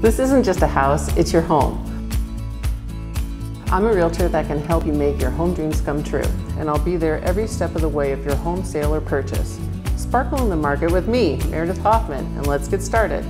This isn't just a house, it's your home. I'm a realtor that can help you make your home dreams come true, and I'll be there every step of the way of your home sale or purchase. Sparkle in the market with me, Meridith Hoffman, and let's get started.